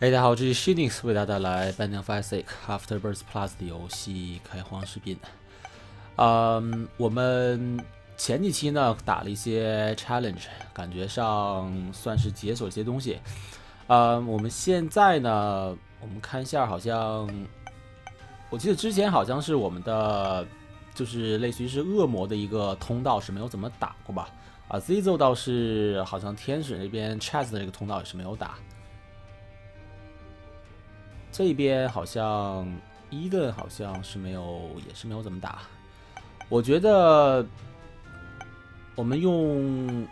哎，大家好，这是 Shinix 为大家带来《Binding of Isaac Afterbirth Plus》的游戏开荒视频。嗯，我们前几期呢打了一些 challenge，感觉上算是解锁一些东西。嗯，我们现在呢，我们看一下，好像我记得之前好像是我们的，就是类似于是恶魔的一个通道是没有怎么打过吧？啊，Zizo 倒是好像天使那边 Chess 的这个通道也是没有打。这边好像伊顿好像是没有，也是没有怎么打。我觉得我们用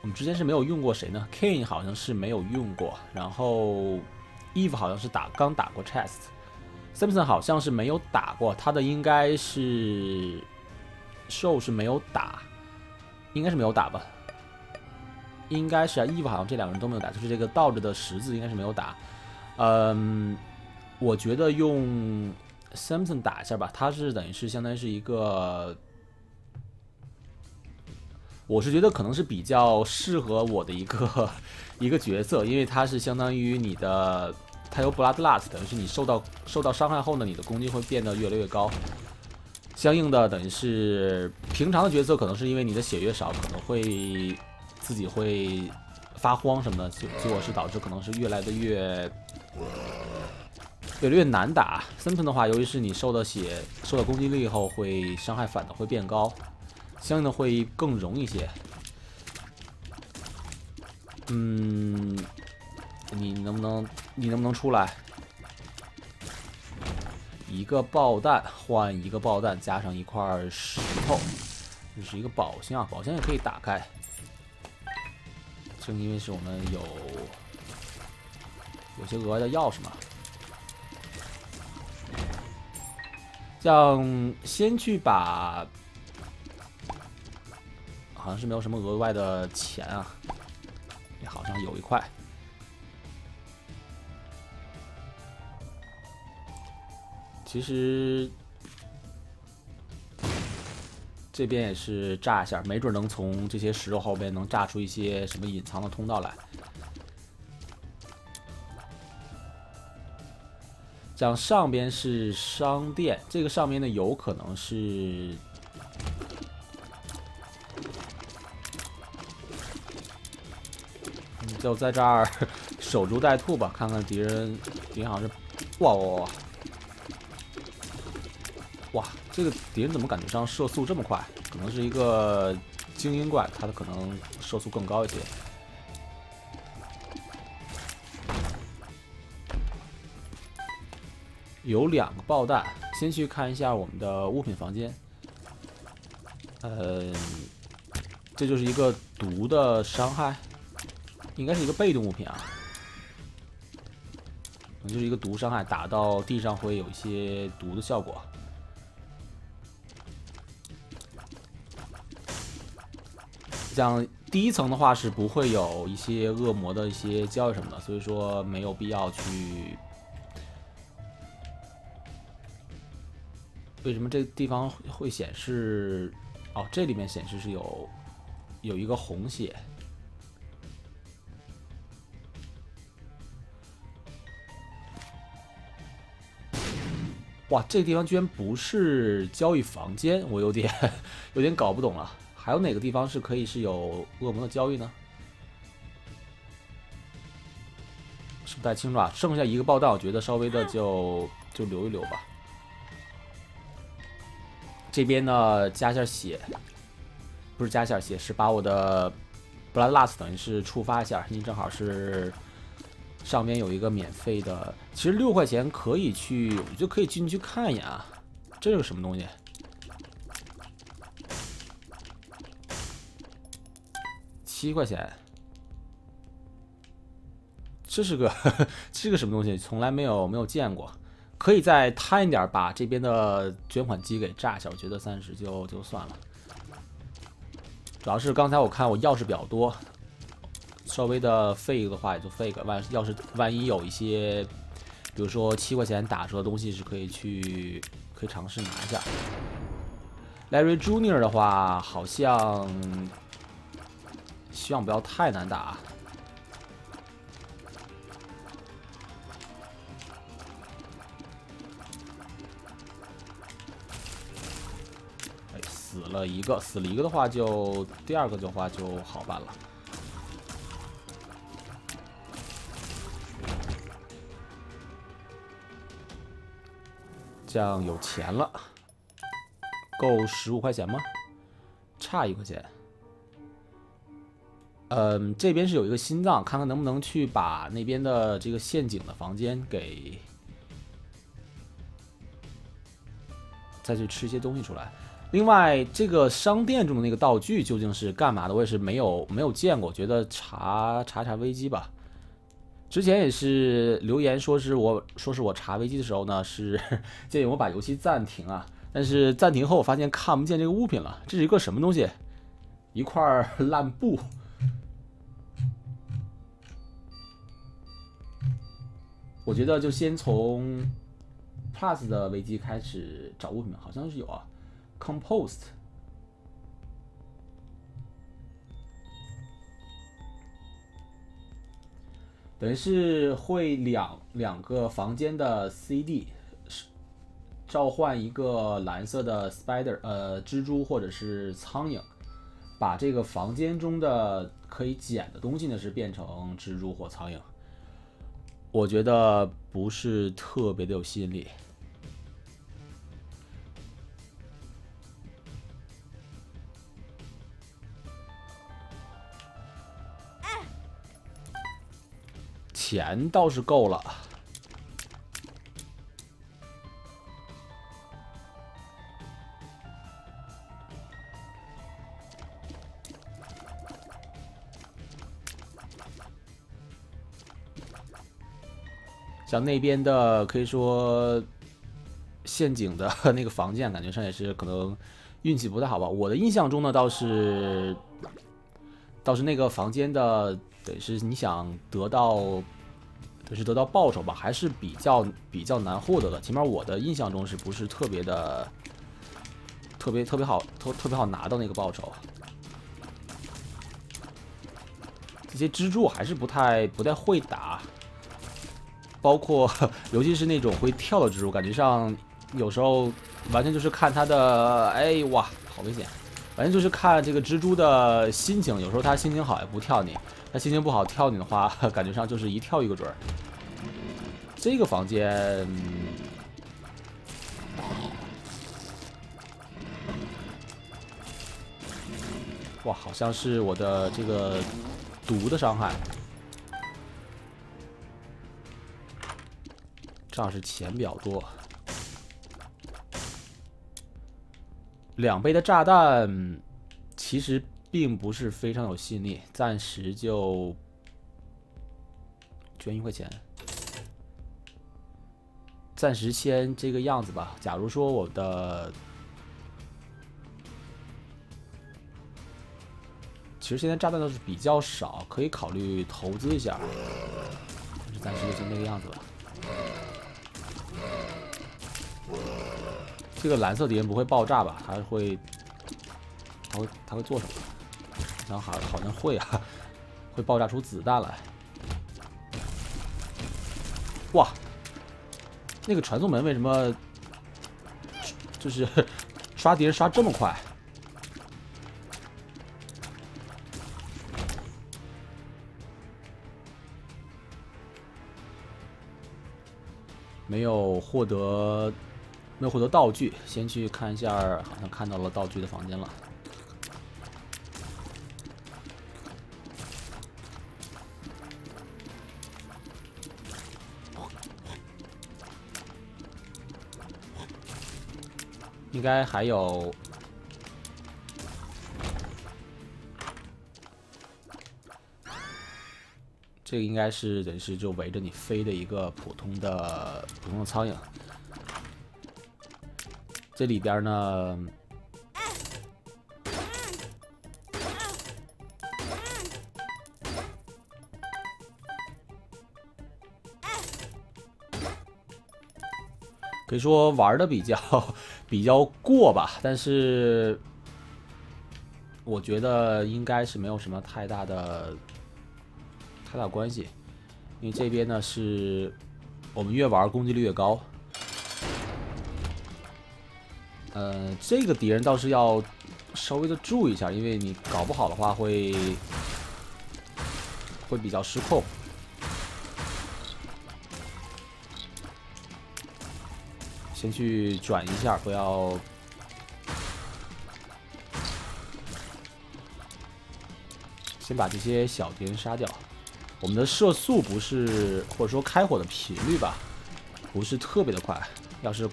我们之前是没有用过谁呢？King 好像是没有用过，然后 Eve 好像是打刚打过 Chest，Simpson 好像是没有打过，他的应该是 Show 是没有打，应该是没有打吧。应该是啊，Eve 好像这两个人都没有打，就是这个倒着的十字应该是没有打。嗯，我觉得用 Samson 打一下吧，他是等于是相当于是一个，我是觉得可能是比较适合我的一个 一个角色，因为他是相当于你的，他有 Bloodlust，等于是你受到受到伤害后呢，你的攻击会变得越来越高。相应的，等于是平常的角色可能是因为你的血越少，可能会。自己会发慌什么的，结结果是导致可能是越来的越越来越难打。森喷的话，由于是你受到血、受到攻击力以后，会伤害反的会变高，相应的会更容易些。嗯，你能不能你能不能出来？一个爆弹换一个爆弹，加上一块石头，这是一个宝箱，宝箱也可以打开。正因为是我们有有些额外的钥匙嘛，像先去把，好像是没有什么额外的钱啊，也好像有一块，其实。这边也是炸一下，没准能从这些石头后边能炸出一些什么隐藏的通道来。讲上边是商店，这个上面呢有可能是，就在这儿守株待兔吧，看看敌人，敌人好像是，哇哇哇！哇，这个敌人怎么感觉上射速这么快？可能是一个精英怪，他的可能射速更高一些。有两个爆弹，先去看一下我们的物品房间。呃，这就是一个毒的伤害，应该是一个被动物品啊。就是一个毒伤害，打到地上会有一些毒的效果。像第一层的话是不会有一些恶魔的一些交易什么的，所以说没有必要去。为什么这个地方会显示？哦，这里面显示是有有一个红血。哇，这个地方居然不是交易房间，我有点 有点搞不懂了。还有哪个地方是可以是有恶魔的交易呢？是不太清楚啊。剩下一个爆弹，我觉得稍微的就就留一留吧。这边呢，加下血，不是加下血，是把我的 Bloodlust 等于是触发一下，因为正好是上边有一个免费的。其实六块钱可以去，我就可以进去看一眼啊。这是什么东西？七块钱，这是个这是个什么东西？从来没有没有见过。可以再贪一点，把这边的捐款机给炸一下。我觉得暂时就就算了。主要是刚才我看我钥匙比较多，稍微的废一个的话也就废一个。万要是万一有一些，比如说七块钱打折的东西，是可以去可以尝试拿一下。Larry Junior 的话，好像。希望不要太难打。哎，死了一个，死了一个的话，就第二个的话就好办了。这样有钱了，够十五块钱吗？差一块钱。嗯，这边是有一个心脏，看看能不能去把那边的这个陷阱的房间给再去吃一些东西出来。另外，这个商店中的那个道具究竟是干嘛的？我也是没有没有见过，觉得查查查危机吧。之前也是留言说是我说是我查危机的时候呢，是 建议我把游戏暂停啊。但是暂停后我发现看不见这个物品了，这是一个什么东西？一块烂布。我觉得就先从 Plus 的危机开始找物品，好像是有啊，Compost。等于是会两两个房间的 CD 是召唤一个蓝色的 Spider 呃蜘蛛或者是苍蝇，把这个房间中的可以捡的东西呢是变成蜘蛛或苍蝇。我觉得不是特别的有吸引力。钱倒是够了，像那边的可以说陷阱的 那个房间，感觉上也是可能运气不太好吧。我的印象中呢，倒是倒是那个房间的，得是你想得到。就是得到报酬吧，还是比较比较难获得的。起码我的印象中是不是特别的特别特别好，特特别好拿到那个报酬。这些蜘蛛还是不太不太会打，包括 尤其是那种会跳的蜘蛛，感觉上有时候完全就是看它的，哎哇，好危险！完全就是看这个蜘蛛的心情，有时候它心情好也不跳你。他心情不好跳你的话，感觉上就是一跳一个准儿。这个房间，哇，好像是我的这个毒的伤害。这样是钱比较多，两倍的炸弹，其实。并不是非常有吸引力，暂时就捐一块钱，暂时先这个样子吧。假如说我的，其实现在炸弹倒是比较少，可以考虑投资一下，暂时就先那个样子吧。这个蓝色敌人不会爆炸吧？他会，他会，他会做什么？然后好好像会啊，会爆炸出子弹来。哇，那个传送门为什么就是 刷敌人刷这么快？没有获得，没有获得道具，先去看一下，好像看到了道具的房间了。应该还有，这个应该是等是就围着你飞的一个普通的普通的苍蝇。这里边呢，可以说玩的比较。比较过吧，但是我觉得应该是没有什么太大的太大关系，因为这边呢是我们越玩攻击力越高。呃，这个敌人倒是要稍微的注意一下，因为你搞不好的话会会比较失控。先去转一下，不要先把这些小敌人杀掉。我们的射速不是，或者说开火的频率吧，不是特别的快。要是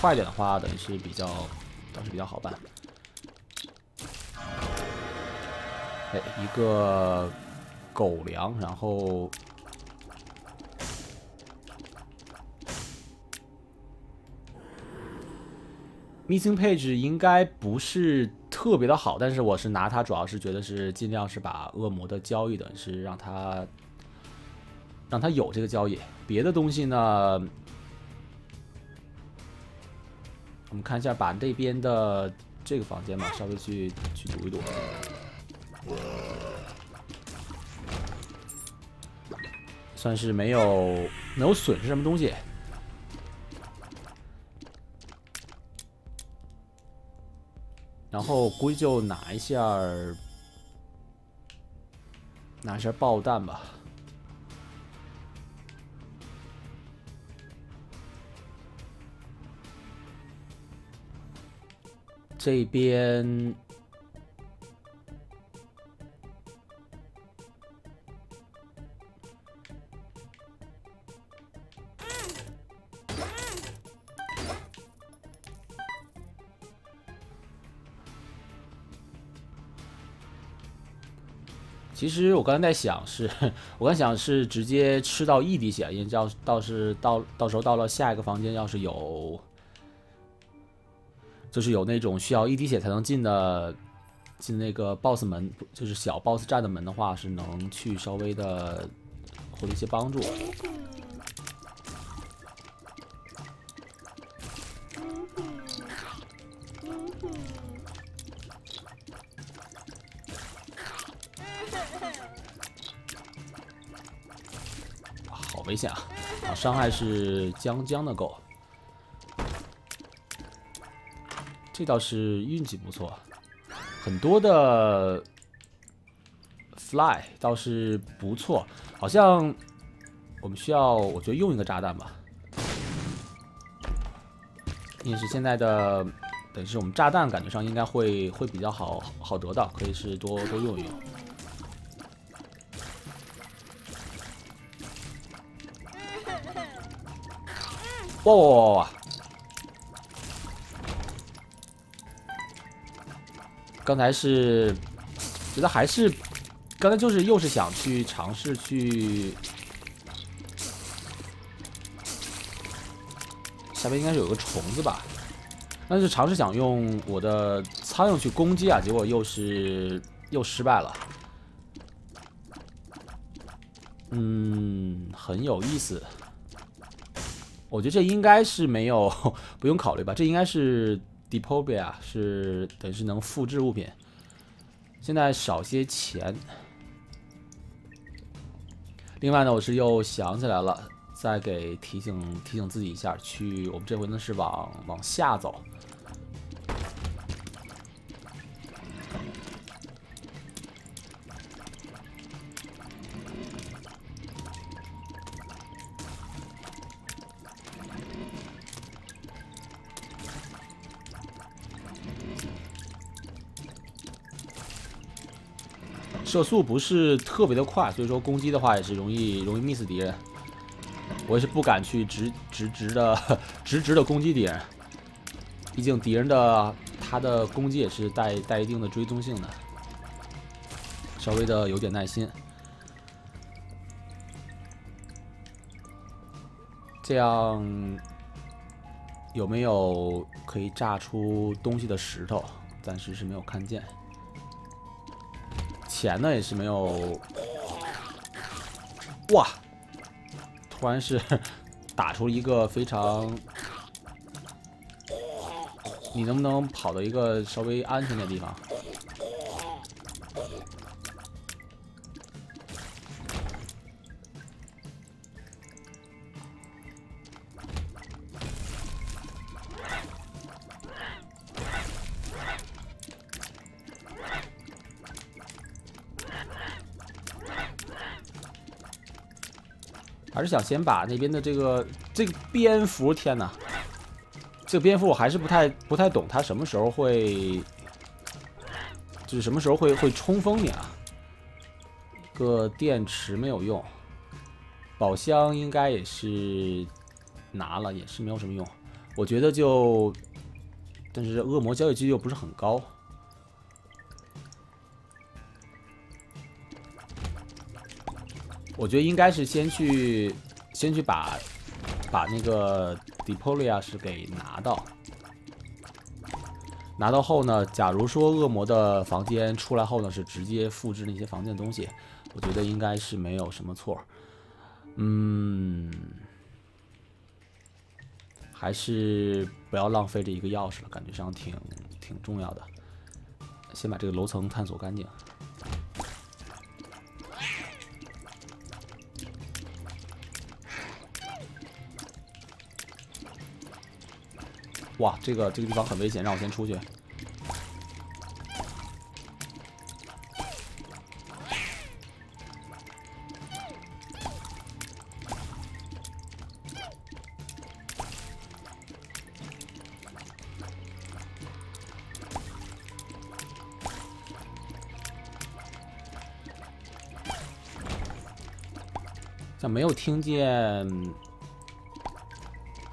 快点的话，等于是比较，倒是比较好办。哎，一个狗粮，然后。Missing Page 应该不是特别的好，但是我是拿它，主要是觉得是尽量是把恶魔的交易的是让它让它有这个交易。别的东西呢，我们看一下，把那边的这个房间嘛，稍微去去堵一堵，算是没有没有损失什么东西。然后估计就拿一下拿一下爆弹吧。这边。其实我刚才在想，是 我刚想是直接吃到一滴血，因为要到是到到时候到了下一个房间，要是有，就是有那种需要一滴血才能进的进那个 BOSS 门，就是小 BOSS 站的门的话，是能去稍微的获得一些帮助。好危险啊！啊，伤害是将将的够，这倒是运气不错。很多的 fly 倒是不错，好像我们需要，我觉得用一个炸弹吧。因为是现在的，等于是我们炸弹感觉上应该会会比较好好得到，可以是多多用一用。哇哇哇哇！刚才是觉得还是刚才就是又是想去尝试去下边应该是有个虫子吧？但是尝试想用我的苍蝇去攻击啊，结果又是又失败了。嗯，很有意思。我觉得这应该是没有 不用考虑吧，这应该是 Depobia，是等于是能复制物品。现在少些钱。另外呢，我是又想起来了，再给提醒提醒自己一下，去我们这回呢是往往下走。射速不是特别的快，所以说攻击的话也是容易容易 miss 敌人。我也是不敢去直直直的直直的攻击敌人，毕竟敌人的他的攻击也是带带一定的追踪性的，稍微的有点耐心。这样有没有可以炸出东西的石头？暂时是没有看见。钱呢也是没有，哇！突然是 打出一个非常，你能不能跑到一个稍微安全的地方？是想先把那边的这个这个蝙蝠，天哪！这个蝙蝠我还是不太不太懂，它什么时候会，就是什么时候会会冲锋你啊？个电池没有用，宝箱应该也是拿了，也是没有什么用。我觉得就，但是恶魔交易几率又不是很高，我觉得应该是先去先去把把那个。d i p o l i a 是给拿到，拿到后呢？假如说恶魔的房间出来后呢，是直接复制那些房间的东西，我觉得应该是没有什么错。嗯，还是不要浪费这一个钥匙了，感觉上挺挺重要的。先把这个楼层探索干净。哇，这个这个地方很危险，让我先出去。咋没有听见。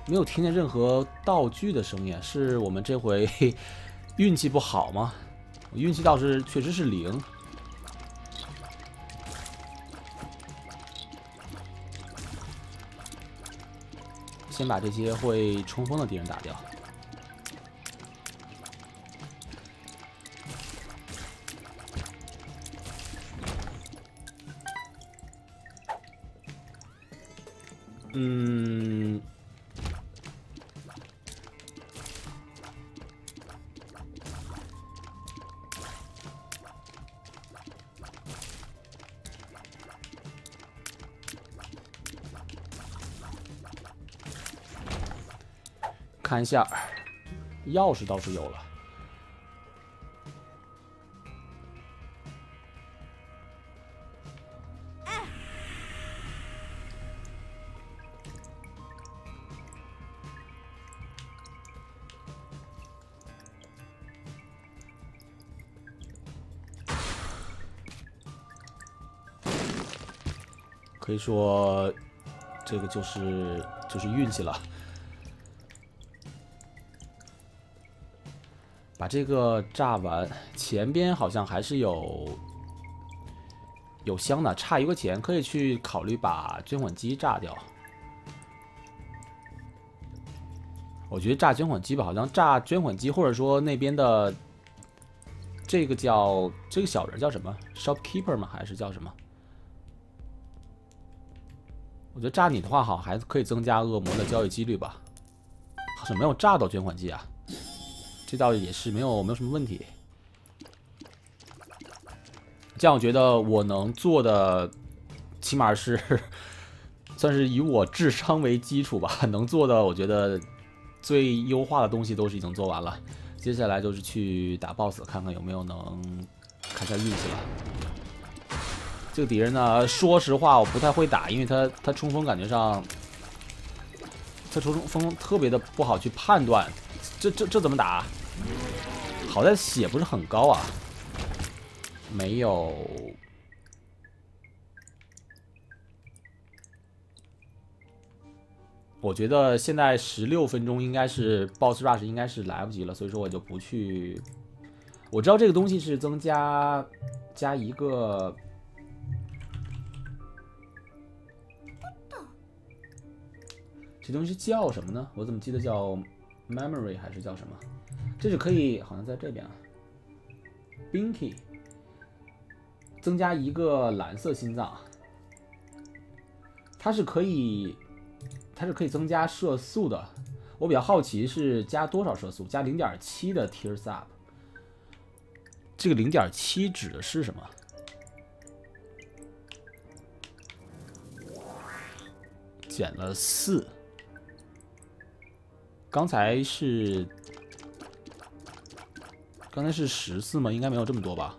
没有听见任何道具的声音，是我们这回 运气不好吗？我运气倒是确实是零。先把这些会冲锋的敌人打掉。嗯。看一下，钥匙倒是有了。可以说，这个就是就是运气了。把这个炸完，前边好像还是有有香的，差一个钱，可以去考虑把捐款机炸掉。我觉得炸捐款机吧，好像炸捐款机，或者说那边的这个叫这个小人叫什么？shopkeeper 吗？还是叫什么？我觉得炸你的话，好还可以增加恶魔的交易几率吧。好像没有炸到捐款机啊。这倒也是没有没有什么问题，这样我觉得我能做的，起码是算是以我智商为基础吧，能做的我觉得最优化的东西都是已经做完了，接下来就是去打 BOSS，看看有没有能看下运气了。这个敌人呢，说实话我不太会打，因为他他冲锋感觉上，他冲锋特别的不好去判断。这这这怎么打？好在血不是很高啊，没有。我觉得现在十六分钟应该是 boss rush，应该是来不及了，所以说我就不去。我知道这个东西是增加加一个，这东西叫什么呢？我怎么记得叫？Memory 还是叫什么？这是可以，好像在这边啊。Binky 增加一个蓝色心脏，它是可以，它是可以增加射速的。我比较好奇是加多少射速？加零点七的 Tears Up。这个零点七指的是什么？减了四。刚才是，刚才是十四吗？应该没有这么多吧。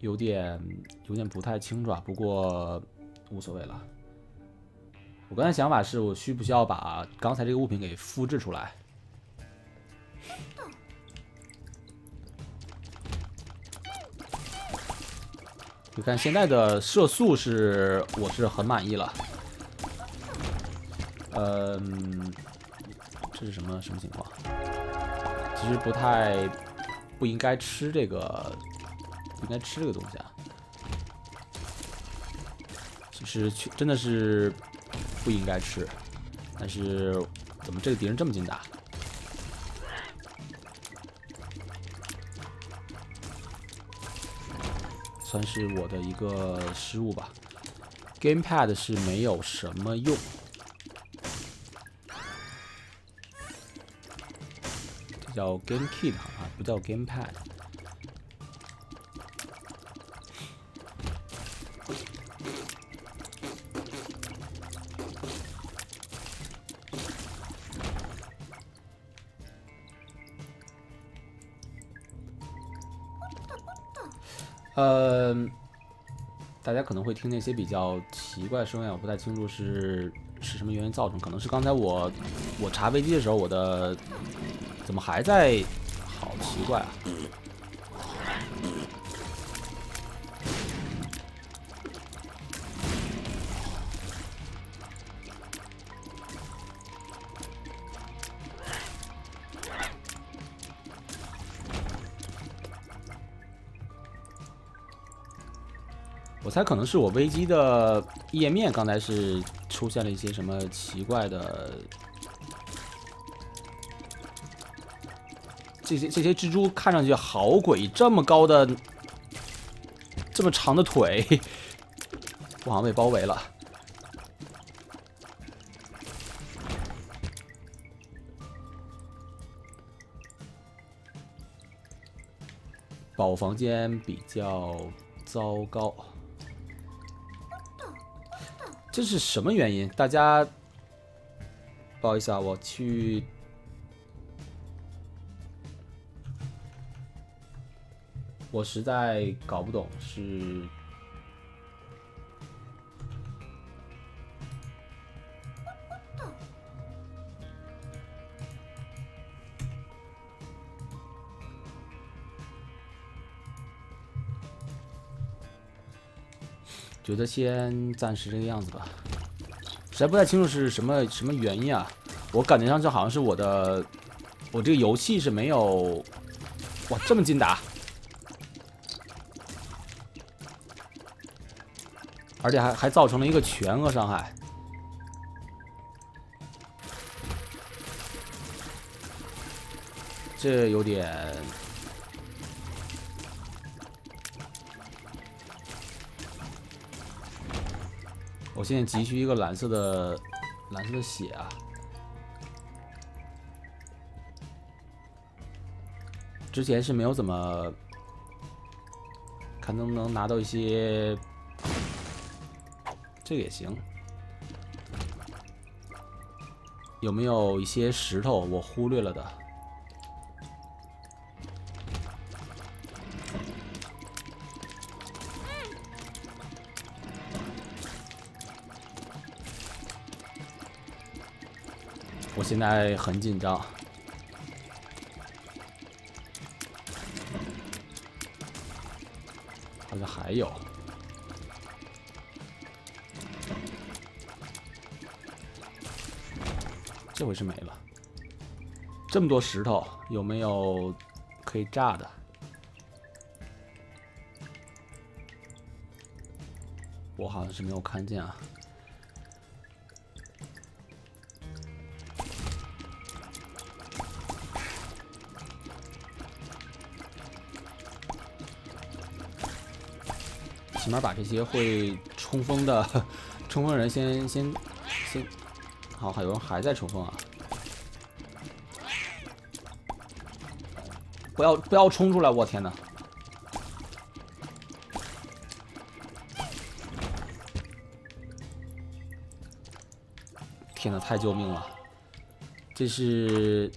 有点有点不太清楚啊，不过无所谓了。我刚才想法是我需不需要把刚才这个物品给复制出来？你看现在的射速是我是很满意了。嗯，这是什么什么情况？其实不太不应该吃这个，应该吃这个东西啊。其实真的是不应该吃，但是怎么这个敌人这么近打？算是我的一个失误吧。Gamepad 是没有什么用，这叫 GameKit 啊，不叫 Gamepad。呃，大家可能会听那些比较奇怪的声音，我不太清楚是是什么原因造成，可能是刚才我我查飞机的时候，我的怎么还在？好奇怪啊！猜可能是我危机的页面刚才是出现了一些什么奇怪的，这些这些蜘蛛看上去好诡异，这么高的，这么长的腿，我好像被包围了。宝房间比较糟糕。这是什么原因？大家不好意思啊，我去，我实在搞不懂是，觉得先暂时这个样子吧，实在不太清楚是什么什么原因啊！我感觉上这好像是我的，我这个游戏是没有，哇，这么近打，而且还还造成了一个全额伤害，这有点。我现在急需一个蓝色的蓝色的血啊！之前是没有怎么看能不能拿到一些，这个也行。有没有一些石头我忽略了的？我现在很紧张，好像还有，这回是没了。这么多石头，有没有可以炸的？我好像是没有看见啊。起码把这些会冲锋的冲锋人先先先，好，还有人还在冲锋啊！不要不要冲出来！我天哪！天哪，太救命了！这是。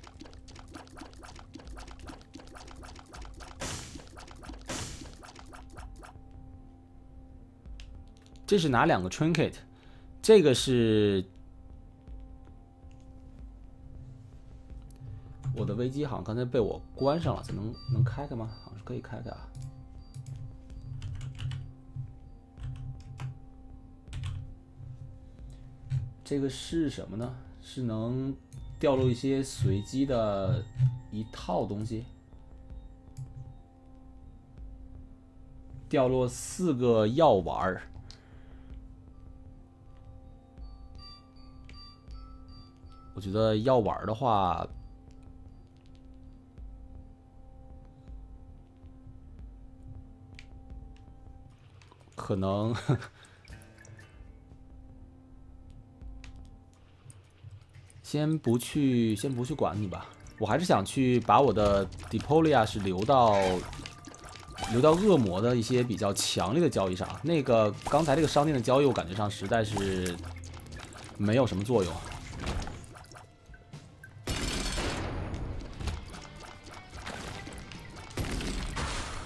这是哪两个 trinket？这个是我的危机，好像刚才被我关上了，这能能开开吗？好像是可以开开啊。这个是什么呢？是能掉落一些随机的一套东西，掉落四个药丸儿。我觉得要玩的话，可能先不去，先不去管你吧。我还是想去把我的 Dipolia 是留到留到恶魔的一些比较强烈的交易上。那个刚才这个商店的交易，我感觉上实在是没有什么作用。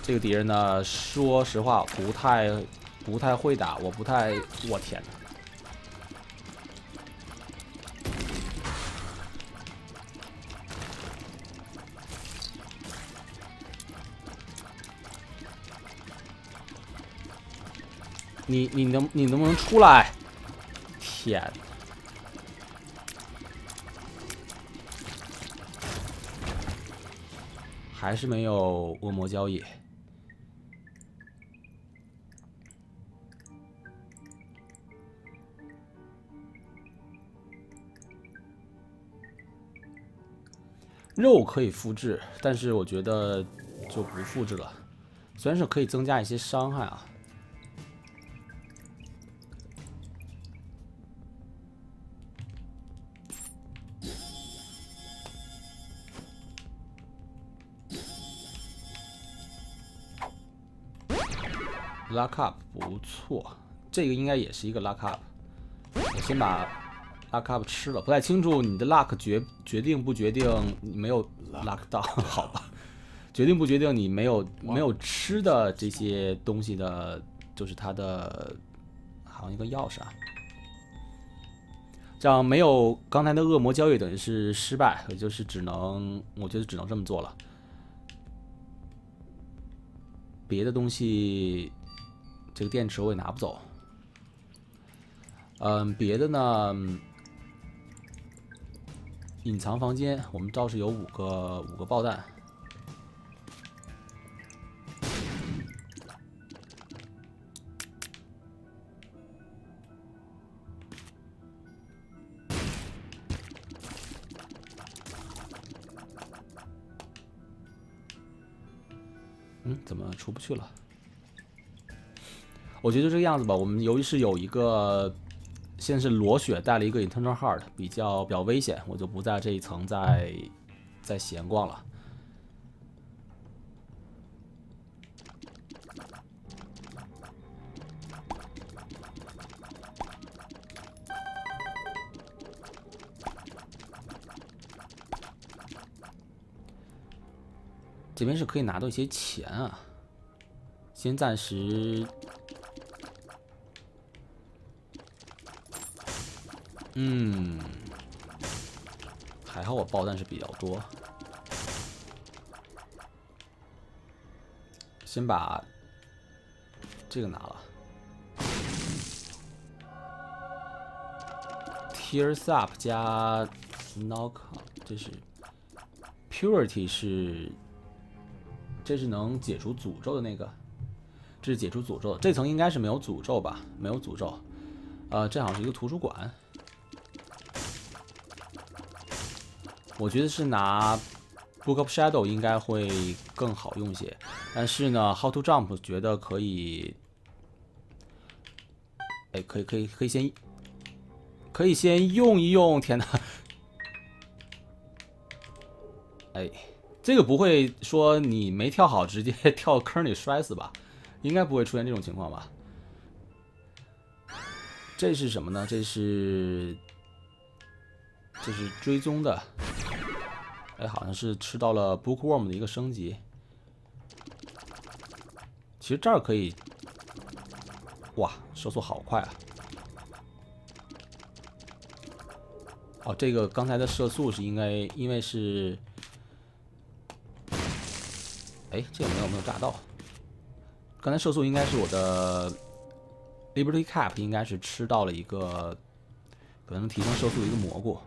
这个敌人呢，说实话不太不太会打，我不太，我天哪！你你能你能不能出来？天！还是没有恶魔交易。肉可以复制，但是我觉得就不复制了。虽然是可以增加一些伤害啊。Lock up 不错，这个应该也是一个 Lock up。我先把。Luck up 吃了，不太清楚你的 Luck 决决定不决定你没有 Luck 到，好吧？决定不决定你没有没有吃的这些东西的，就是它的好像一个钥匙啊。这样没有刚才的恶魔交易等于是失败，也就是只能我觉得只能这么做了。别的东西这个电池我也拿不走。嗯，别的呢？隐藏房间，我们倒是有五个五个爆弹。嗯，怎么出不去了？我觉得就这个样子吧，我们由于是有一个。现在是裸血带了一个 internal Heart，比较比较危险，我就不在这一层再再闲逛了。这边是可以拿到一些钱啊，先暂时。嗯，还好我爆弹是比较多。先把这个拿了。Tears up 加 knock，这是 purity 是，这是能解除诅咒的那个，这是解除诅咒。这层应该是没有诅咒吧？没有诅咒。呃，这好像是一个图书馆。我觉得是拿 Book of Shadow 应该会更好用些，但是呢，How to Jump 觉得可以，哎，可以可以可以先，可以先用一用。天哪！哎，这个不会说你没跳好直接 跳坑里摔死吧？应该不会出现这种情况吧？这是什么呢？这是这是追踪的。哎，好像是吃到了 Bookworm 的一个升级。其实这儿可以，哇，射速好快啊！哦，这个刚才的射速是应该因为是，哎，这个没有没有炸到。刚才射速应该是我的 Liberty Cap 应该是吃到了一个可能提升射速的一个蘑菇。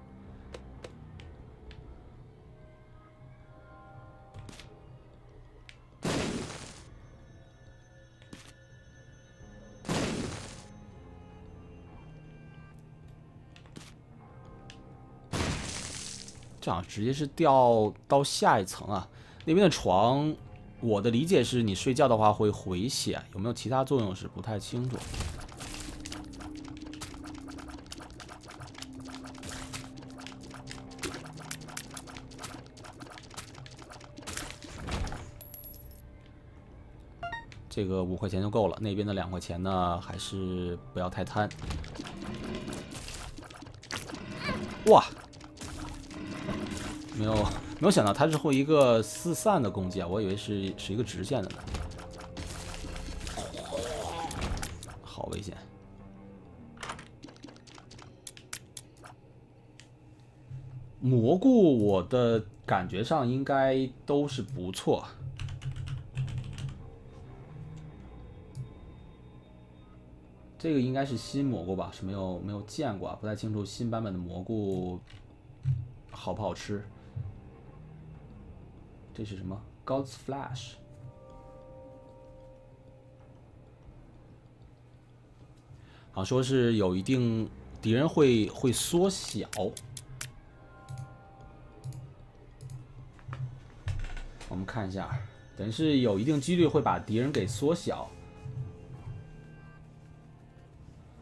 直接是掉到下一层啊！那边的床，我的理解是你睡觉的话会回血，有没有其他作用是不太清楚。这个五块钱就够了，那边的两块钱呢，还是不要太贪。哇！没有，没有想到它是会一个四散的攻击啊！我以为是是一个直线的呢，好危险。蘑菇，我的感觉上应该都是不错。这个应该是新蘑菇吧？是没有没有见过，不太清楚新版本的蘑菇好不好吃。这是什么？God's Flash，好说是有一定敌人会会缩小，我们看一下，等于是有一定几率会把敌人给缩小，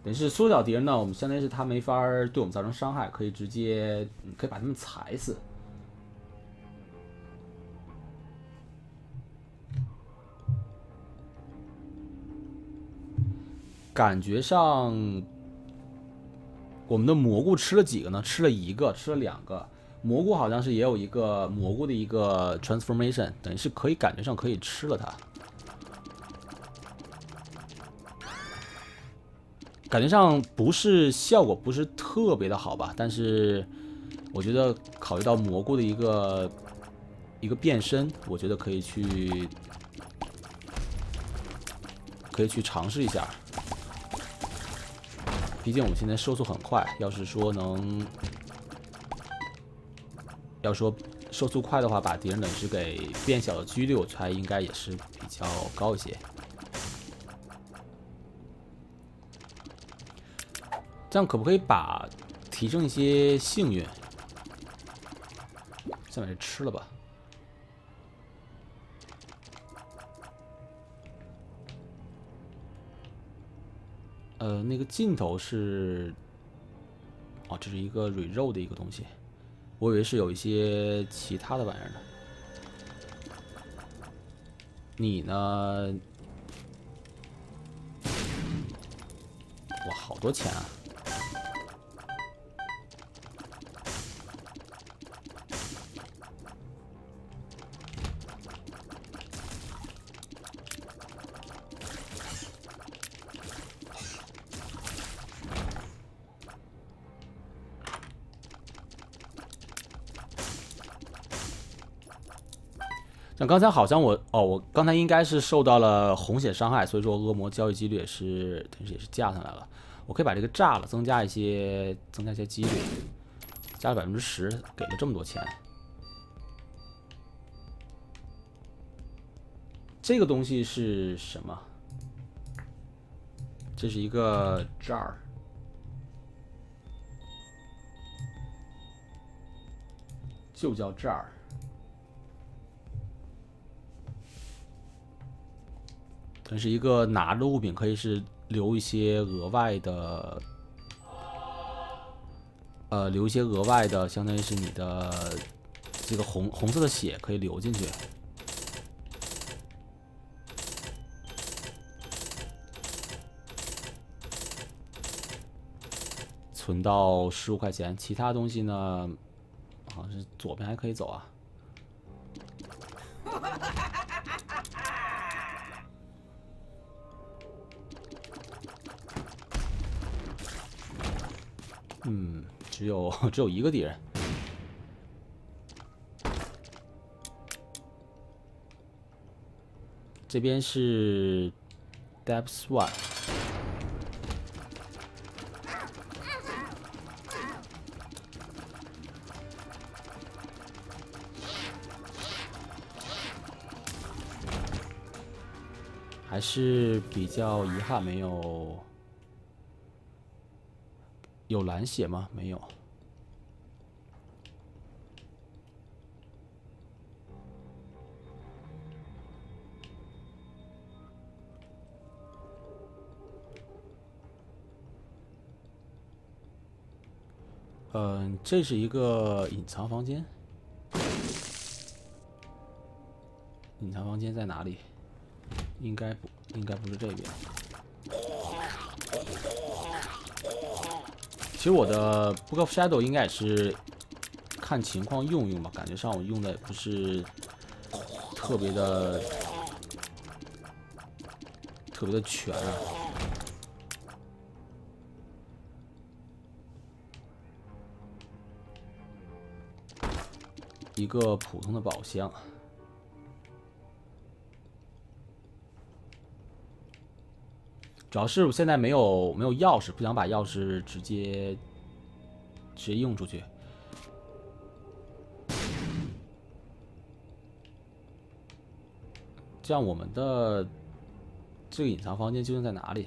等于是缩小敌人呢，我们相当于是他没法对我们造成伤害，可以直接可以把他们踩死。感觉上，我们的蘑菇吃了几个呢？吃了一个，吃了两个。蘑菇好像是也有一个蘑菇的一个 transformation，等于是可以感觉上可以吃了它。感觉上不是效果不是特别的好吧？但是我觉得考虑到蘑菇的一个一个变身，我觉得可以去可以去尝试一下。毕竟我们现在收速很快，要是说能，要说收速快的话，把敌人等值给变小的几率，我猜应该也是比较高一些。这样可不可以把提升一些幸运？下面是吃了吧。呃，那个镜头是，哦，这是一个蕊肉的一个东西，我以为是有一些其他的玩意儿呢。你呢？哇，好多钱啊！那刚才好像我哦，我刚才应该是受到了红血伤害，所以说恶魔交易几率也是，等于也是降下来了。我可以把这个炸了，增加一些，增加一些几率，加了百分之十，给了这么多钱。这个东西是什么？这是一个 jar，就叫 jar。这是一个拿着物品可以是留一些额外的，呃，留一些额外的，相当于是你的这个红红色的血可以流进去，存到十五块钱。其他东西呢，好像是左边还可以走啊。只有 只有一个敌人。这边是 Depth One，还是比较遗憾，没有有蓝血吗？没有。嗯，这是一个隐藏房间。隐藏房间在哪里？应该不，应该不是这边。其实我的 Book of Shadow 应该也是看情况用用吧，感觉上我用的不是特别的特别的全啊。一个普通的宝箱，主要是我现在没有没有钥匙，不想把钥匙直接直接用出去。这样，我们的这个隐藏房间究竟在哪里？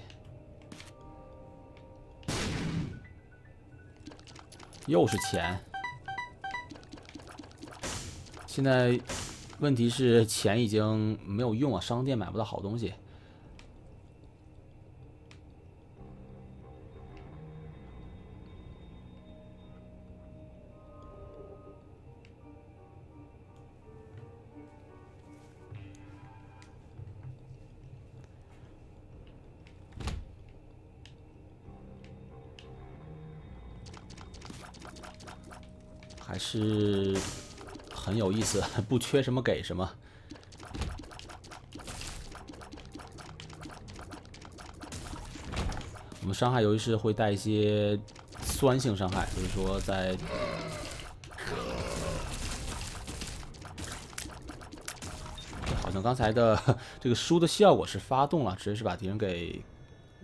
又是钱。现在问题是钱已经没有用啊，商店买不到好东西，是。很有意思，不缺什么给什么。我们伤害由于是会带一些酸性伤害，所以说在 好像刚才的 这个书的效果是发动了，直接是把敌人给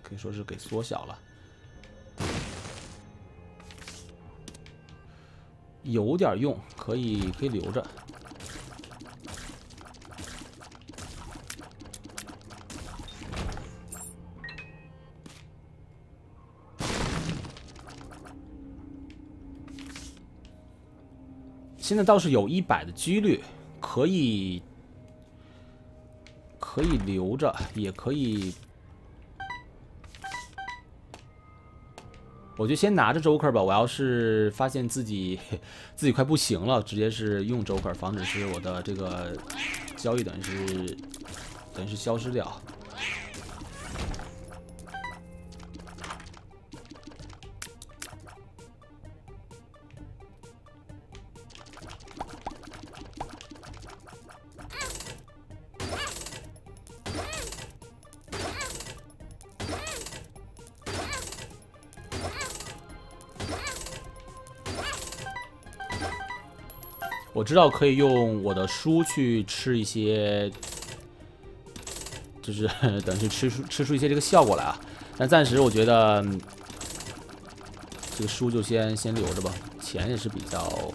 可以说是给缩小了。有点用，可以可以留着。现在倒是有一百的几率，可以可以留着，也可以。我就先拿着 Joker 吧。我要是发现自己自己快不行了，直接是用 Joker，防止是我的这个交易等于是等于是消失掉。知道可以用我的书去吃一些，就是 等于吃出吃出一些这个效果来啊。但暂时我觉得这个书就先先留着吧，钱也是比较，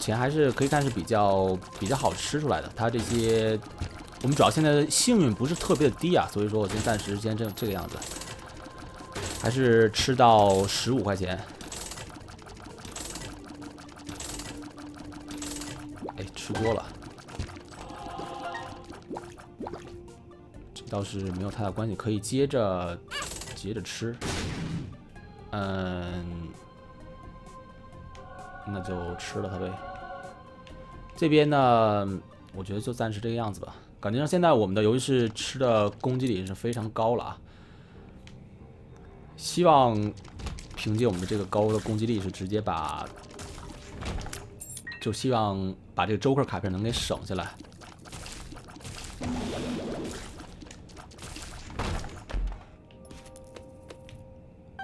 钱还是可以看是比较比较好吃出来的。它这些我们主要现在的幸运不是特别的低啊，所以说我先暂时先这这个样子。还是吃到十五块钱，哎，吃多了，这倒是没有太大关系，可以接着接着吃。嗯，那就吃了它呗。这边呢，我觉得就暂时这个样子吧。感觉上现在我们的游戏是吃的攻击力是非常高了啊。希望凭借我们的这个高的攻击力，是直接把，就希望把这个 Joker 卡片能给省下来。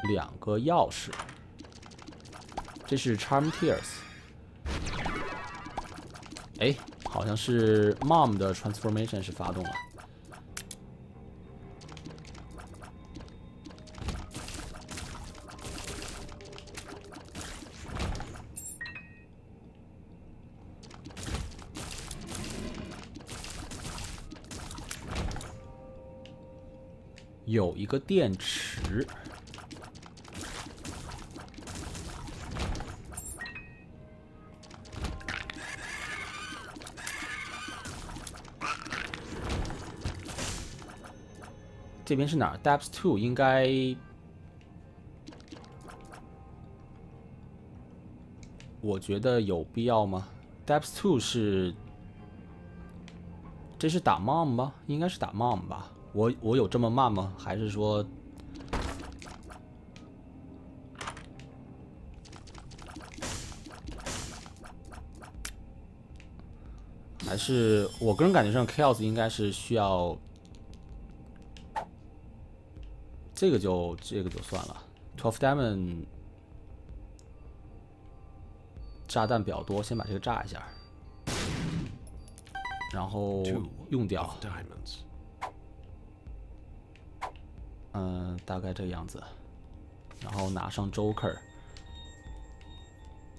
两个钥匙，这是 Charm Tears。哎，好像是 Mom 的 Transformation 是发动了。有一个电池。这边是哪儿？Depth Two 应该，我觉得有必要吗？Depth Two 是，这是打 Mom 吗？应该是打 Mom 吧。我我有这么慢吗？还是说，还是我个人感觉上，Chaos 应该是需要。这个就这个就算了，Twelve Diamond 炸弹比较多，先把这个炸一下，然后用掉。嗯，大概这个样子，然后拿上 Joker。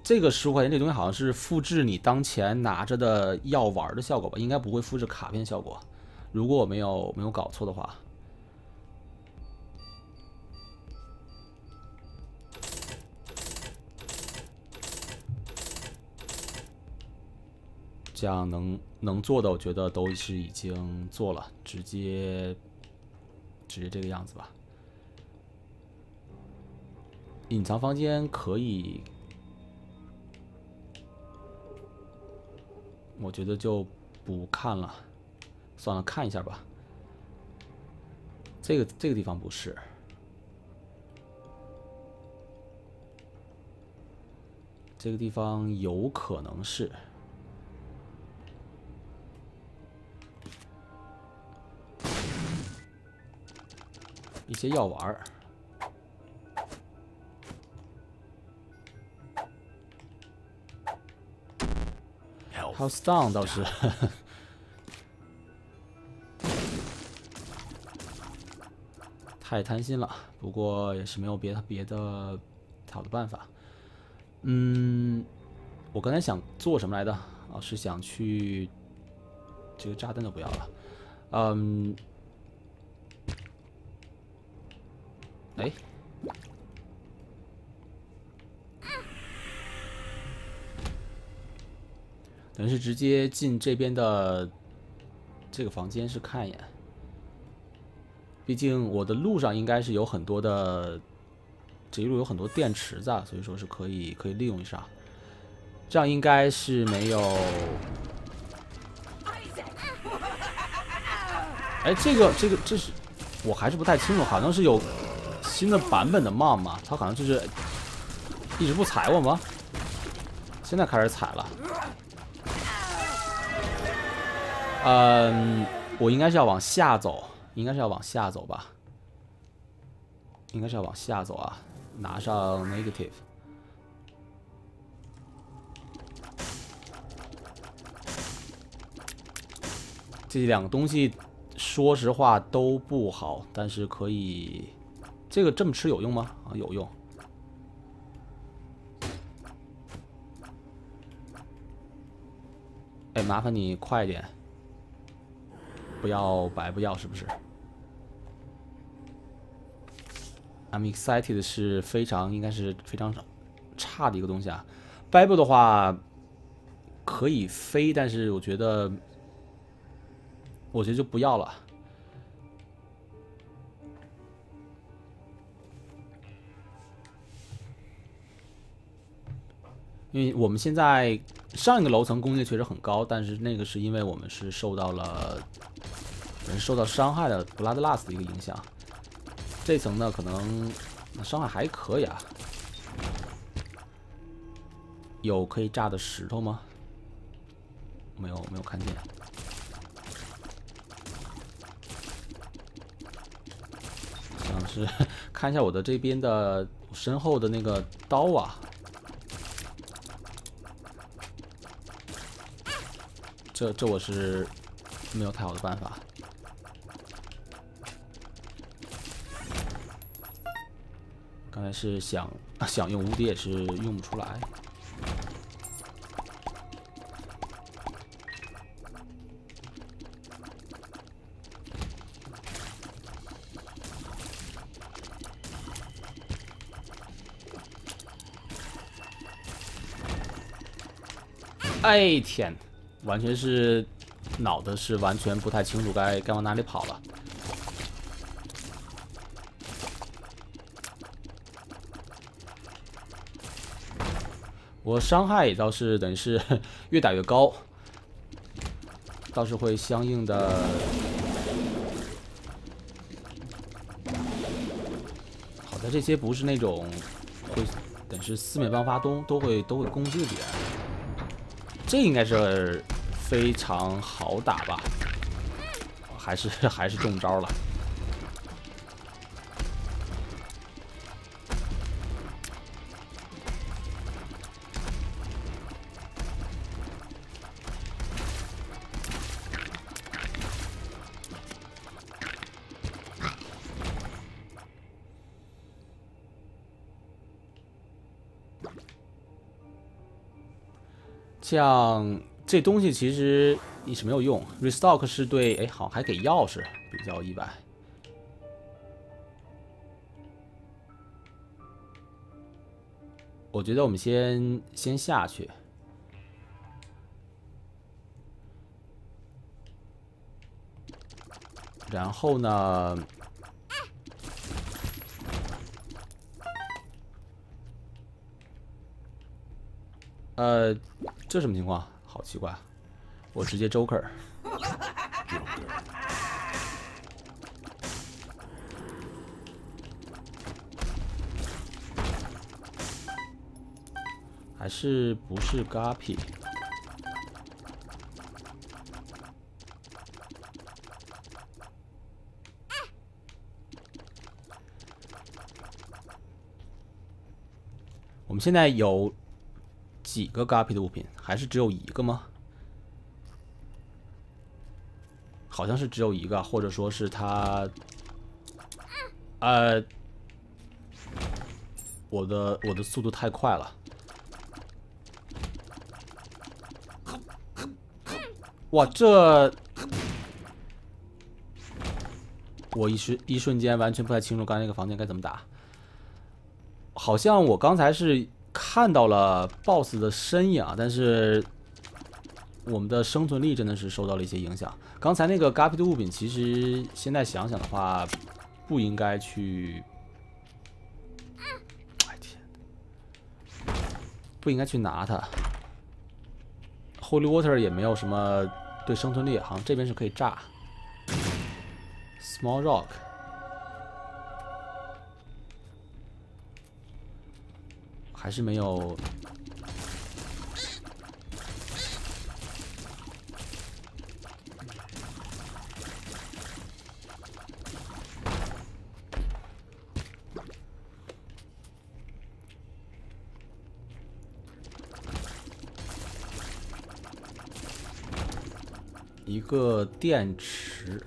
这个十五块钱这东西好像是复制你当前拿着的药丸的效果吧？应该不会复制卡片效果，如果我没有没有搞错的话。这样能能做的，我觉得都是已经做了，直接直接这个样子吧。隐藏房间可以，我觉得就不看了，算了，看一下吧。这个这个地方不是，这个地方有可能是。一些药丸儿，House Down 倒是 太贪心了，不过也是没有别的别的好的办法。嗯，我刚才想做什么来的？啊，是想去这个炸弹都不要了。嗯。哎，等于是直接进这边的这个房间是看一眼。毕竟我的路上应该是有很多的，这一路有很多电池子，所以说是可以可以利用一下。这样应该是没有。哎，这个这个这是我还是不太清楚，好像是有。新的版本的 Mom 嘛，他好像就是一直不踩我吗？现在开始踩了。嗯，我应该是要往下走，应该是要往下走吧？应该是要往下走啊！拿上 Negative，这两个东西说实话都不好，但是可以。这个这么吃有用吗？啊，有用。哎，麻烦你快点，不要白不要，是不是？I'm excited 是非常应该是非常差的一个东西啊。Bible 的话可以飞，但是我觉得，我觉得就不要了。因为我们现在上一个楼层攻击确实很高，但是那个是因为我们是受到了人受到伤害的 Bloodlust 的一个影响。这层呢，可能伤害还可以啊。有可以炸的石头吗？没有，没有看见。像是 看一下我的这边的身后的那个刀啊，这这我是没有太好的办法。刚才是想想用无敌，也是用不出来。哎天，完全是脑子是完全不太清楚该该往哪里跑了。我伤害倒是等于是 越打越高，倒是会相应的。好在这些不是那种会等于是四面八方都都会都会攻击的点。这应该是非常好打吧？还是 还是中招了？像这东西其实一直没有用，restock 是对，哎，好，还给钥匙，比较意外。我觉得我们先先下去，然后呢，呃。这什么情况？好奇怪！我直接 Joker，还是不是 Guppy？我们现在有。几个 gap 的物品，还是只有一个吗？好像是只有一个，或者说是他……呃，我的我的速度太快了，哇，这我一时一瞬间完全不太清楚刚才那个房间该怎么打，好像我刚才是。看到了 BOSS 的身影，但是我们的生存力真的是受到了一些影响。刚才那个 Gap 的物品，其实现在想想的话，不应该去，哎天，不应该去拿它。Holy Water 也没有什么对生存力，好像这边是可以炸。Small Rock。还是没有一个电池。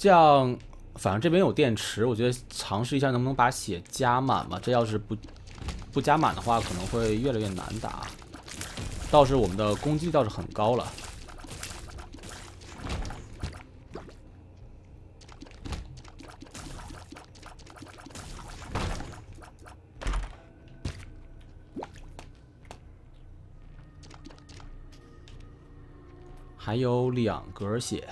这样，反正这边有电池，我觉得尝试一下能不能把血加满嘛。这要是不不加满的话，可能会越来越难打。倒是我们的攻击倒是很高了。还有两格血。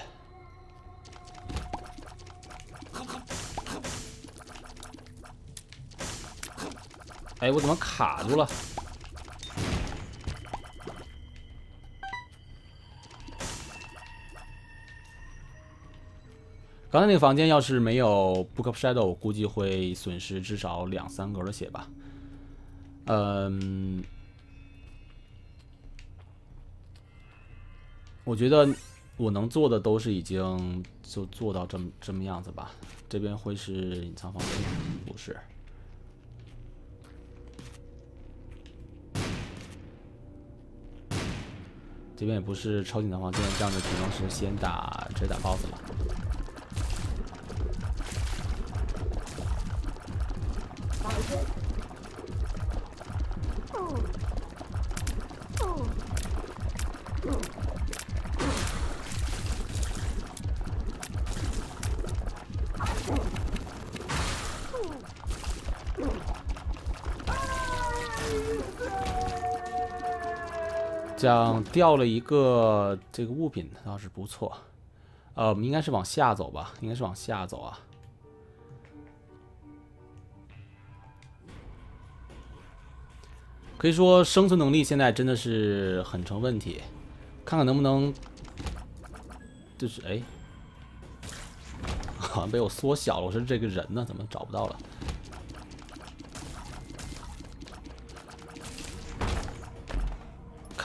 哎，我怎么卡住了？刚才那个房间要是没有 Book of Shadow，我估计会损失至少两三格的血吧。嗯，我觉得我能做的都是已经就做到这么这么样子吧。这边会是隐藏房间吗？不是。这边也不是超紧藏房间，这样的只能是先打直接打 BOSS 了。这样掉了一个这个物品倒是不错，呃，我们应该是往下走吧？应该是往下走啊。可以说生存能力现在真的是很成问题，看看能不能，就是哎，好像被我缩小了。我说这个人呢，怎么找不到了？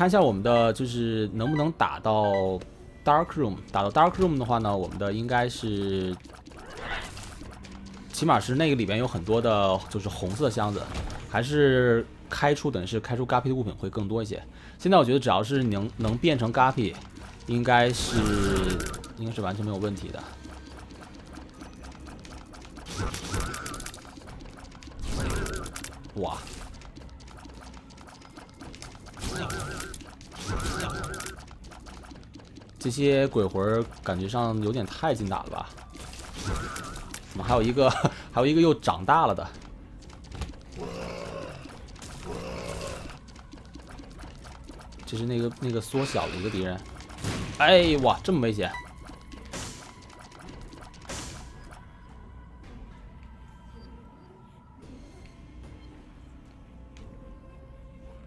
看一下我们的就是能不能打到 Dark Room，打到 Dark Room 的话呢，我们的应该是，起码是那个里边有很多的，就是红色箱子，还是开出等于是开出 Gapi 的物品会更多一些。现在我觉得只要是能能变成 Guppy，应该是应该是完全没有问题的。哇！这些鬼魂感觉上有点太劲打了吧？怎么还有一个，还有一个又长大了的？这是那个那个缩小的一个敌人。哎哇，这么危险！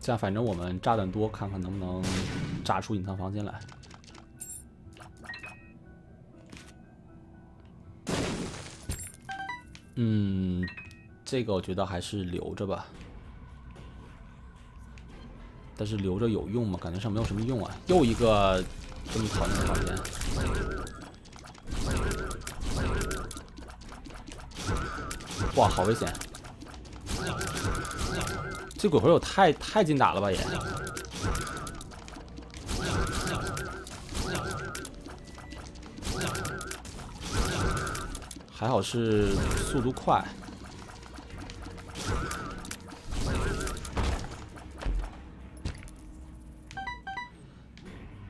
这样反正我们炸弹多，看看能不能炸出隐藏房间来。嗯，这个我觉得还是留着吧。但是留着有用吗？感觉上没有什么用啊。又一个这么讨厌的房间。哇，好危险！这鬼魂有太太劲打了吧也。还好是速度快，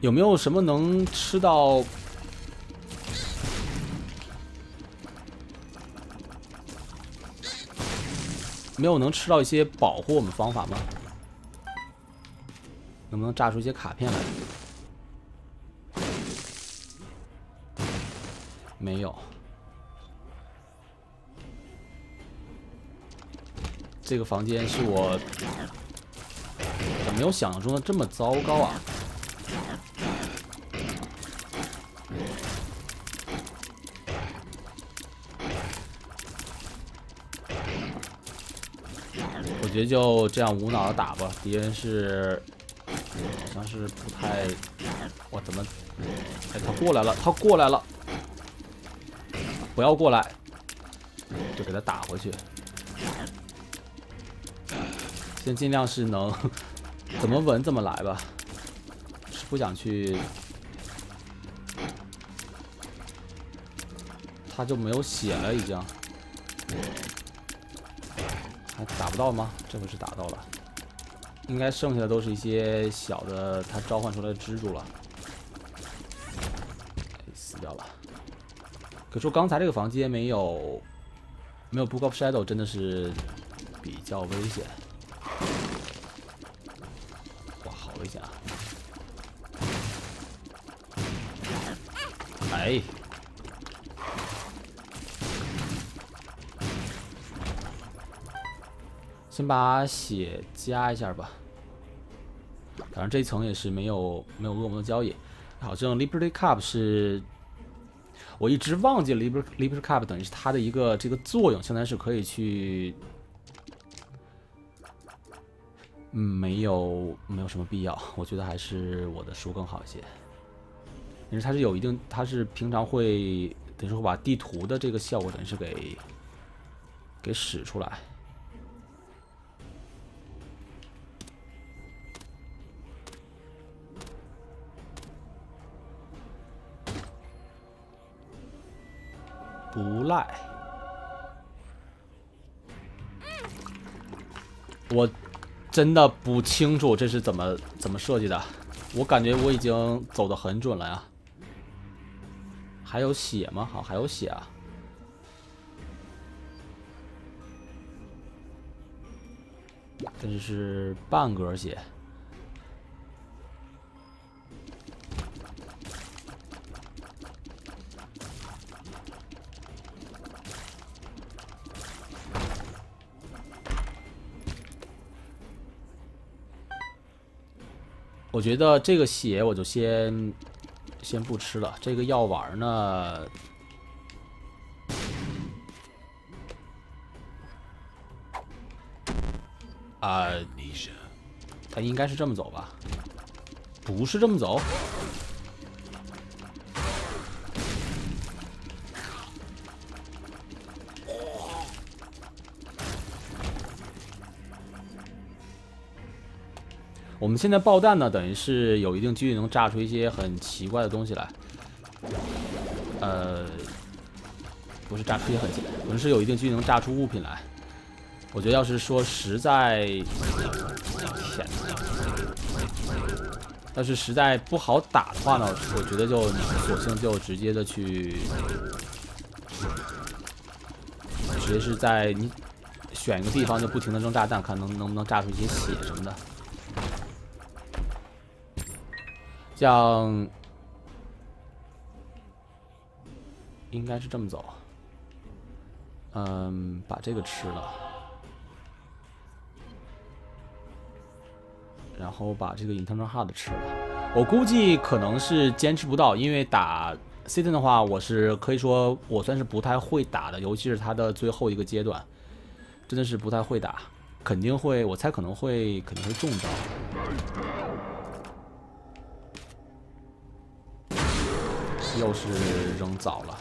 有没有什么能吃到？没有能吃到一些保护我们方法吗？能不能炸出一些卡片来？这个房间是我没有想象中的这么糟糕啊！我觉得就这样无脑的打吧。敌人是好像是不太……我怎么……哎，他过来了，他过来了！不要过来，就给他打回去。先尽量是能怎么稳怎么来吧，是不想去，他就没有血了已经，还打不到吗？这回是打到了，应该剩下的都是一些小的他召唤出来的蜘蛛了，死掉了。可说刚才这个房间没有没有 Book of Shadow 真的是比较危险。哎，先把血加一下吧。反正这一层也是没有没有恶魔的交易。好，这种 Liberty Cup 是我一直忘记 Liber Liber Cap 等于是它的一个这个作用，现在是可以去，嗯，没有没有什么必要，我觉得还是我的书更好一些。因为它是有一定，它是平常会等于说把地图的这个效果等于是给给使出来。不赖，我真的不清楚这是怎么怎么设计的，我感觉我已经走的很准了呀。还有血吗？好，还有血啊！这是半格血。我觉得这个血我就先先不吃了。这个药丸呢，啊，他应该是这么走吧？不是这么走。我们现在爆弹呢，等于是有一定几率能炸出一些很奇怪的东西来。呃，不是炸出一些很，可能是有一定几率能炸出物品来。我觉得要是说实在，天要是实在不好打的话呢，我觉得就索性就直接的去，直接是在你选一个地方就不停的扔炸弹，看能能不能炸出一些血什么的。像应该是这么走，嗯，把这个吃了，然后把这个 internal hard 吃了。我估计可能是坚持不到，因为打 c i t n 的话，我是可以说我算是不太会打的，尤其是他的最后一个阶段，真的是不太会打，肯定会，我猜可能会肯定会中招。又是扔早了。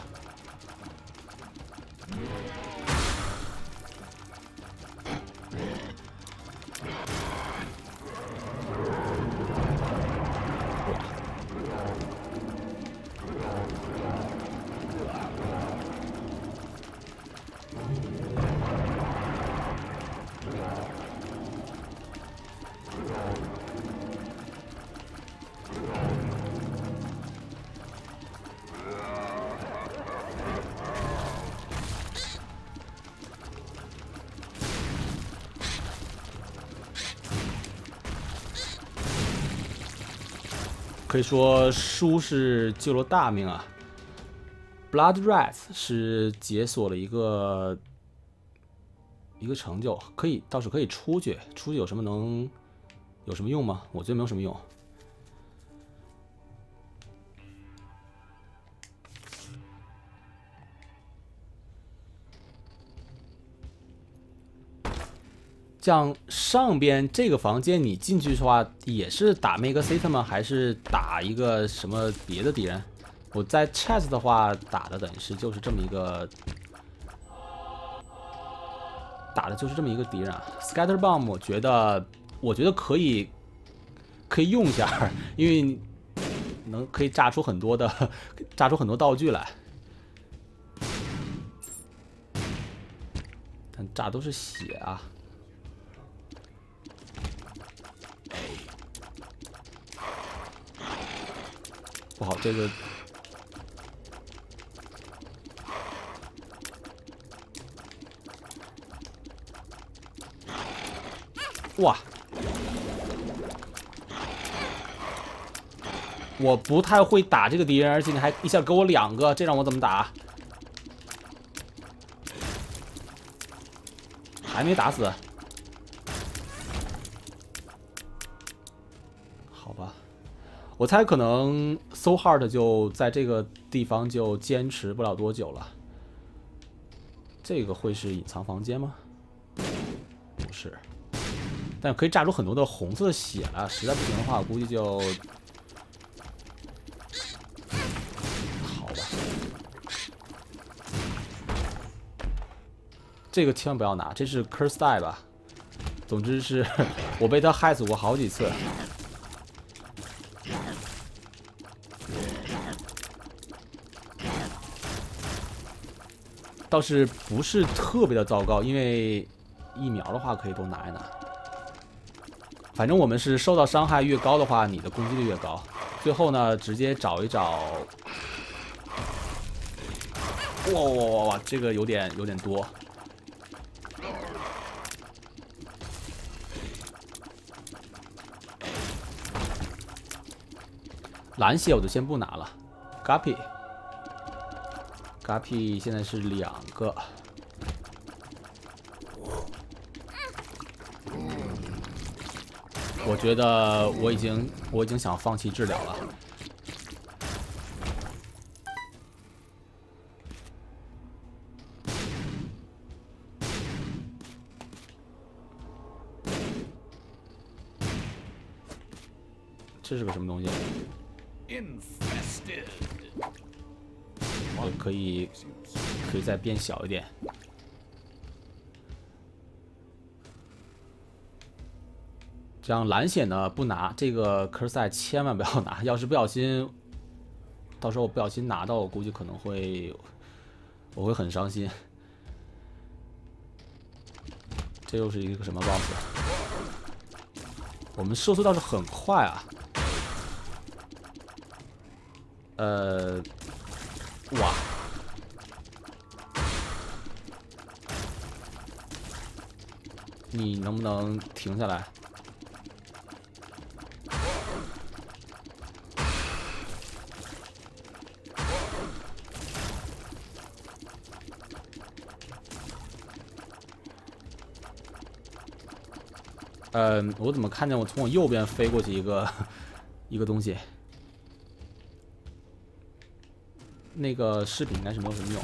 可以说书是救了大命啊！Blood Rats 是解锁了一个一个成就，可以倒是可以出去。出去有什么能有什么用吗？我觉得没有什么用。像上边这个房间，你进去的话也是打 Mega City 吗？还是打一个什么别的敌人？我在 Chess 的话打的等于是就是这么一个，打的就是这么一个敌人啊。Scatter Bomb 我觉得我觉得可以可以用一下，因为能可以炸出很多的 炸出很多道具来，但炸都是血啊。不好，这个哇！我不太会打这个敌人，而且你还一下给我两个，这让我怎么打？还没打死。好吧我猜可能 So Hard 就在这个地方就坚持不了多久了。这个会是隐藏房间吗？不是，但可以炸出很多的红色的血了。实在不行的话，我估计就好吧。这个千万不要拿，这是 Curse Die 吧？总之是 我被他害死过好几次。倒是不是特别的糟糕，因为疫苗的话可以都拿一拿。反正我们是受到伤害越高的话，你的攻击力越高。最后呢，直接找一找。哇哇哇哇！这个有点有点多。蓝血我就先不拿了，Guppy。Guppy 现在是两个，我觉得我已经我已经想放弃治疗了。这是个什么东西？可以，可以再变小一点。这样蓝血呢不拿，这个科赛千万不要拿。要是不小心，到时候不小心拿到，我估计可能会，我会很伤心。这又是一个什么 boss？我们射速倒是很快啊。呃，哇！你能不能停下来？嗯，我怎么看见我从我右边飞过去一个 一个东西？那个饰品应该是没有什么用。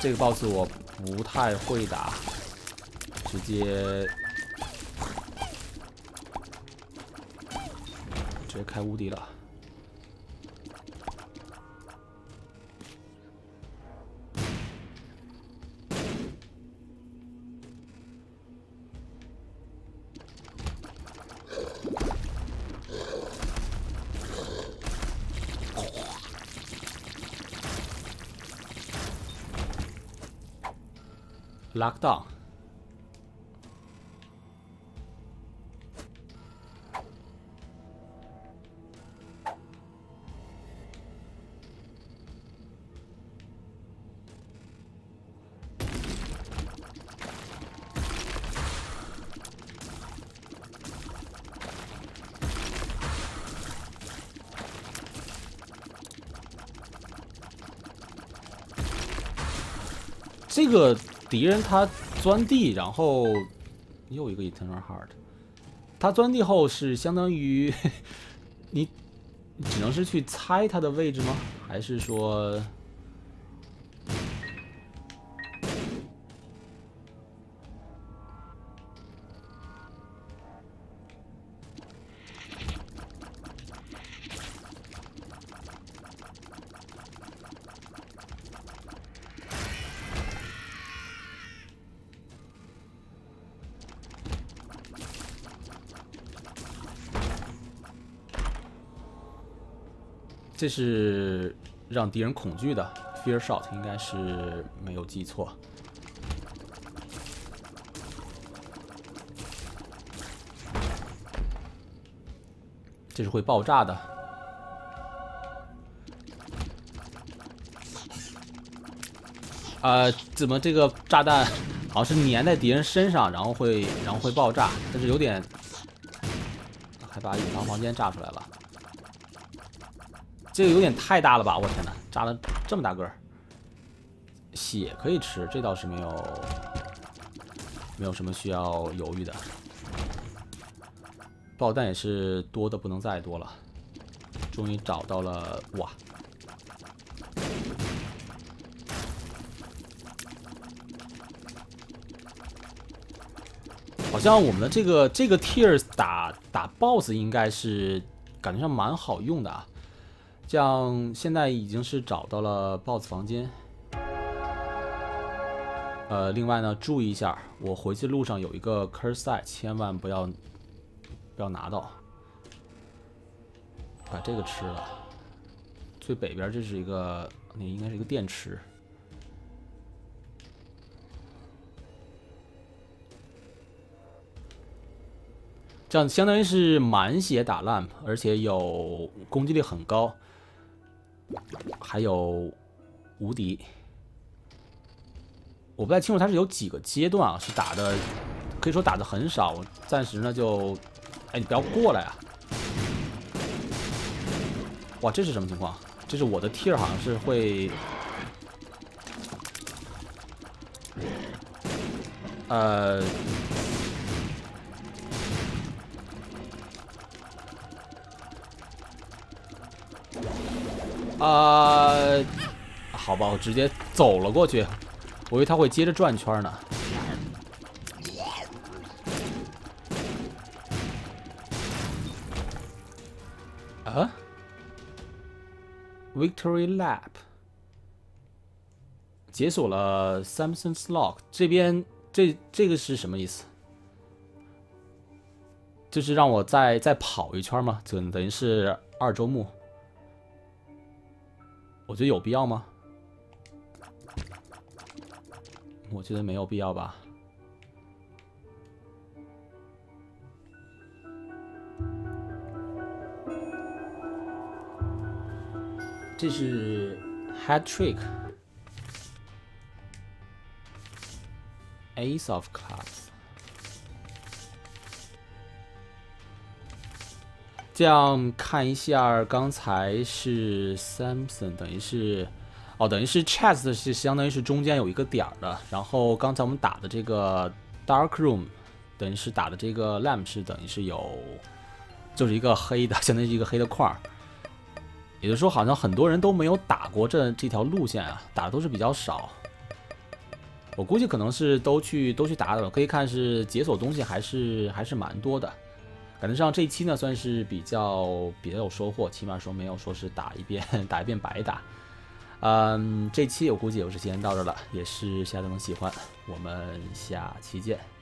这个 boss 我不太会打。直接直接开无敌了。Lock down。这个敌人他钻地，然后又一个 Eternal Heart，他钻地后是相当于 你只能是去猜他的位置吗？还是说？这是让敌人恐惧的 fear shot，应该是没有记错。这是会爆炸的。啊，怎么这个炸弹好像是粘在敌人身上，然后会然后会爆炸？但是有点，还把隐藏房间炸出来了。这个有点太大了吧！我天哪，炸了这么大个儿，血可以吃，这倒是没有，没有什么需要犹豫的。爆弹也是多的不能再多了，终于找到了哇！好像我们的这个这个 tears 打打 boss 应该是感觉上蛮好用的啊，这样现在已经是找到了 boss 房间。呃，另外呢，注意一下，我回去路上有一个 Curse 赛千万不要不要拿到，把这个吃了。最北边这是一个，那应该是一个电池。这样相当于是满血打烂，而且有攻击力很高，还有无敌。我不太清楚他是有几个阶段啊，是打的，可以说打的很少。暂时呢就，哎，你不要过来啊！哇，这是什么情况？这是我的 tier 好像是会，呃，啊，好吧，我直接走了过去。我以为他会接着转圈呢。啊？Victory Lap 解锁了 Samson's Lock，这边这这个是什么意思？就是让我再再跑一圈吗？就等于是二周目？我觉得有必要吗？我觉得没有必要吧。这是 Head Trick，Ace of Clubs。这样看一下，刚才是 Samson，等于是。哦，等于是 chest 是相当于是中间有一个点儿的，然后刚才我们打的这个 dark room，等于是打的这个 lamp 是等于是有，就是一个黑的，相当于一个黑的块儿。也就是说，好像很多人都没有打过这这条路线啊，打的都是比较少。我估计可能是都去都去打了，可以看是解锁东西还是还是蛮多的。感觉上这一期呢算是比较比较有收获，起码说没有说是打一遍 打一遍白打。嗯，这期我估计也是先到这了，也是希望大家能喜欢，我们下期见。